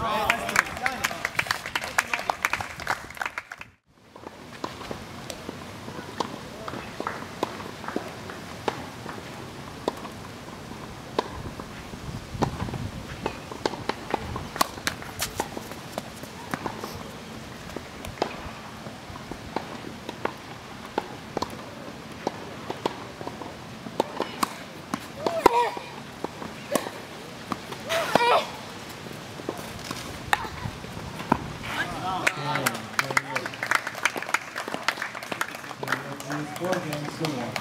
right? 多少钱一次？我。